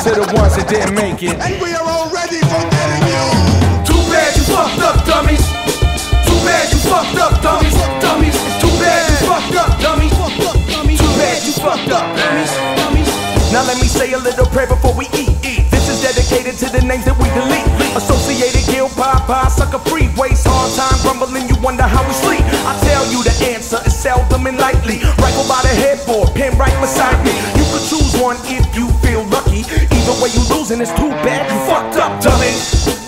to the ones that didn't make it. And we are already forgetting you. Too bad you fucked up, dummies. Too bad you fucked up, dummies. Dummies. Too bad you fucked up, dummies. Too bad you fucked up, dummies. Now let me say a little prayer before we eat. This is dedicated to the names that we delete. Associated, Gil, Popeye, sucker free. Waste hard time grumbling, you wonder how we sleep. I tell you the answer is seldom and lightly. Rifle by the headboard, pen right beside me. You could choose one if you feel lucky. Either you it's too bad you fucked up, dummy.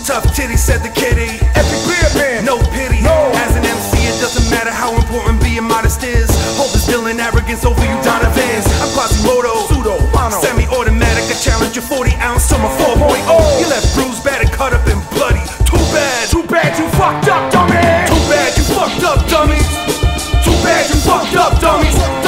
Tough titty, said the kitty. Every beer man, No pity. No. As an MC, it doesn't matter how important being modest is. Hold the still and arrogance over you, Donovans. I'm Quasimodo. Pseudo, mono. Semi-automatic, I challenge your 40 ounce to my 4.0. You left bruised, battered, cut up, and bloody. Too bad. too bad you fucked up, dummy. Too bad you fucked up, dummies. Too bad you fucked up, dummies.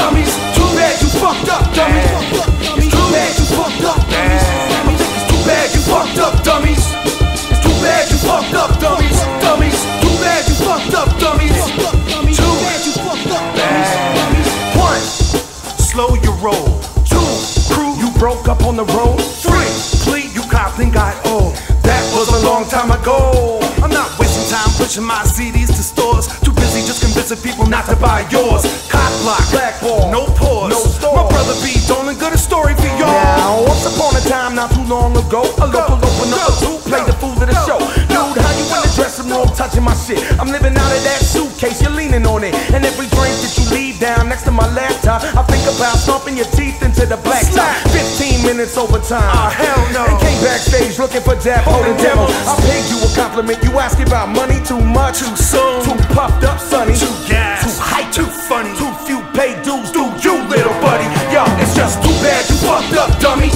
Slow your roll. Two. Crew. you broke up on the road. Three. Plea. You copped and got old. That was a long time ago. I'm not wasting time pushing my CDs to stores. Too busy just convincing people not to buy yours. Cop block. Blackball. No pause. No store. My brother B. Dolan good a story for y'all. Now, once upon a time, not too long ago, a local opened up a zoo, played the fool of the show. Dude, how you in the dressing room touching my shit? I'm living out of that suitcase, you're leaning on it. And every drink that you leave down next to my laptop, About stomping your teeth into the black top. 15 minutes overtime. Ah, hell no. And came backstage looking for Dap holding demos. I paid you a compliment, you asking about money too much. Too soon. Too puffed up, sonny. Too gas. Too hype. Too funny. Too few paid dues, do You little buddy. Yo, it's just too bad you fucked up, dummies.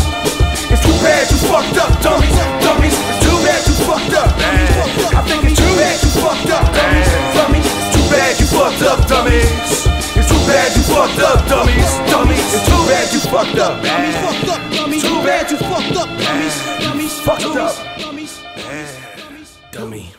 It's too bad you fucked up, dummies. Dummies. It's too bad you fucked up. Dummies. I think it's too bad you fucked up, dummies. Dummies. It's too bad you fucked up, dummies. Bad you fucked up. Too bad you fucked up, dummies. Dummies. Fucked up. Dummy.